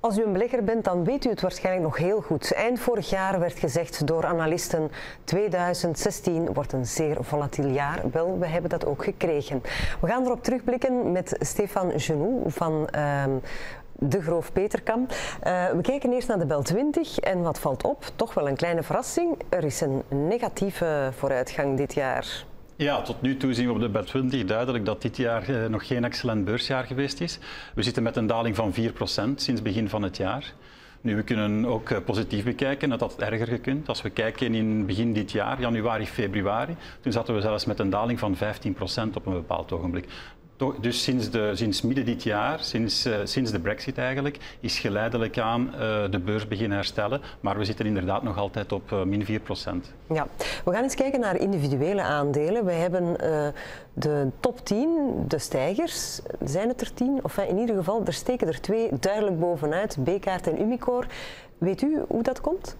Als u een belegger bent, dan weet u het waarschijnlijk nog heel goed. Eind vorig jaar werd gezegd door analisten 2016 wordt een zeer volatiel jaar. Wel, we hebben dat ook gekregen. We gaan erop terugblikken met Stefan Genoux van ehm, de Groof Peterkam. Uh, we kijken eerst naar de Bel 20 en wat valt op? Toch wel een kleine verrassing. Er is een negatieve vooruitgang dit jaar. Ja, tot nu toe zien we op de BER 20 duidelijk dat dit jaar eh, nog geen excellent beursjaar geweest is. We zitten met een daling van 4% sinds begin van het jaar. Nu, we kunnen ook eh, positief bekijken dat dat erger gekund. Als we kijken in begin dit jaar, januari, februari, toen zaten we zelfs met een daling van 15% op een bepaald ogenblik dus sinds, de, sinds midden dit jaar, sinds, uh, sinds de brexit eigenlijk, is geleidelijk aan uh, de beurs beginnen herstellen. Maar we zitten inderdaad nog altijd op uh, min 4 procent. Ja, we gaan eens kijken naar individuele aandelen. We hebben de top 10, de stijgers. Zijn het er 10? Of in ieder geval, er steken er twee duidelijk bovenuit, Bekaart en Umicore. Weet u hoe dat komt?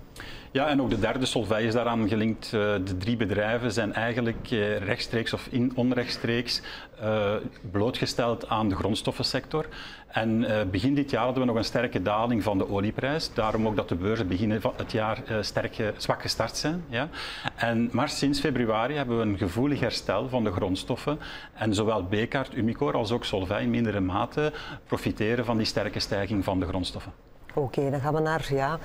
Ja, en ook de derde Solvay is daaraan gelinkt. Eh, de drie bedrijven zijn eigenlijk eh, rechtstreeks of in, onrechtstreeks uh, blootgesteld aan de grondstoffensector. En begin dit jaar hadden we nog een sterke daling van de olieprijs. Daarom ook dat de beurzen begin van het jaar sterk, zwak gestart zijn. Ja. En, maar sinds februari hebben we een gevoelig herstel van de grondstoffen. En zowel Bekaert, Umicore als ook Solvay in mindere mate profiteren van die sterke stijging van de grondstoffen. Oké, dan gaan we naar ja,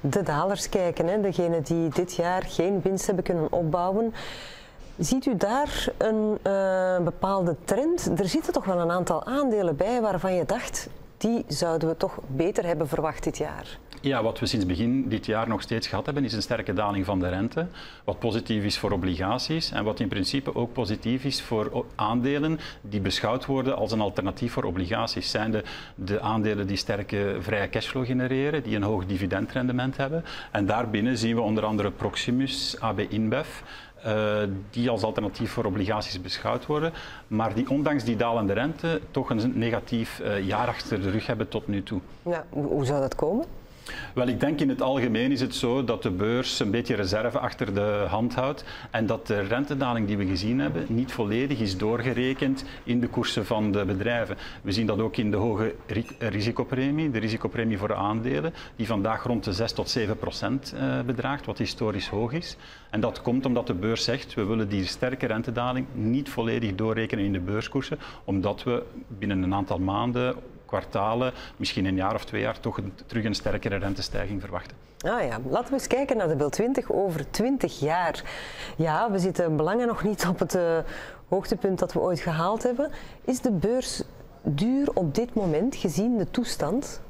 de dalers kijken. Hè. Degenen die dit jaar geen winst hebben kunnen opbouwen. Ziet u daar een uh, bepaalde trend? Er zitten toch wel een aantal aandelen bij waarvan je dacht, die zouden we toch beter hebben verwacht dit jaar. Ja, wat we sinds begin dit jaar nog steeds gehad hebben, is een sterke daling van de rente. Wat positief is voor obligaties en wat in principe ook positief is voor aandelen die beschouwd worden als een alternatief voor obligaties. Zijn de, de aandelen die sterke vrije cashflow genereren, die een hoog dividendrendement hebben. En daarbinnen zien we onder andere Proximus, AB InBev. Uh, die als alternatief voor obligaties beschouwd worden, maar die ondanks die dalende rente toch een negatief uh, jaar achter de rug hebben tot nu toe. Ja, hoe zou dat komen? Wel, ik denk in het algemeen is het zo dat de beurs een beetje reserve achter de hand houdt en dat de rentedaling die we gezien hebben niet volledig is doorgerekend in de koersen van de bedrijven. We zien dat ook in de hoge risicopremie, de risicopremie voor de aandelen, die vandaag rond de 6 tot 7 procent eh, bedraagt, wat historisch hoog is. En dat komt omdat de beurs zegt, we willen die sterke rentedaling niet volledig doorrekenen in de beurskoersen, omdat we binnen een aantal maanden kwartalen, misschien een jaar of twee jaar, toch een, terug een sterkere rentestijging verwachten. Ah ja, laten we eens kijken naar de BIL 20 over 20 jaar. Ja, we zitten belangen nog niet op het uh, hoogtepunt dat we ooit gehaald hebben. Is de beurs duur op dit moment, gezien de toestand?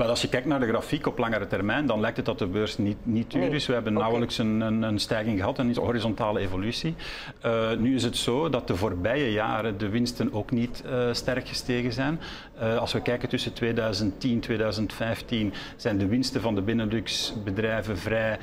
Wel, als je kijkt naar de grafiek op langere termijn, dan lijkt het dat de beurs niet, niet duur is. We hebben nauwelijks een, een, een, stijging gehad, een horizontale evolutie. Uh, nu is het zo dat de voorbije jaren de winsten ook niet uh, sterk gestegen zijn. Uh, als we kijken tussen 2010 en 2015 zijn de winsten van de Benelux bedrijven vrij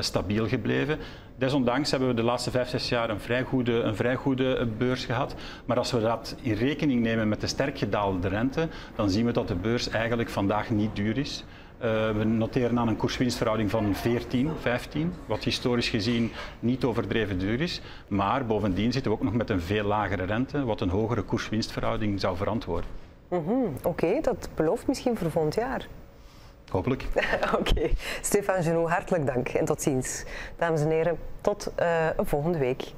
stabiel gebleven. Desondanks hebben we de laatste vijf, zes jaar een vrij, goede, een vrij goede beurs gehad. Maar als we dat in rekening nemen met de sterk gedaalde rente, dan zien we dat de beurs eigenlijk vandaag niet duur is. Uh, we noteren aan een koerswinstverhouding van 14, 15, wat historisch gezien niet overdreven duur is. Maar bovendien zitten we ook nog met een veel lagere rente, wat een hogere koerswinstverhouding zou verantwoorden. Mm. Oké, dat belooft misschien voor volgend jaar. Hopelijk. Oké. Stefan Genoux, hartelijk dank en tot ziens. Dames en heren, tot uh, volgende week.